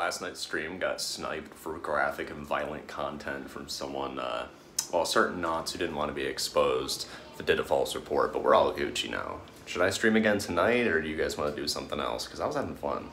last night's stream got sniped for graphic and violent content from someone, uh, well, certain knots who didn't want to be exposed that did a false report, but we're all Gucci now. Should I stream again tonight, or do you guys want to do something else? Because I was having fun.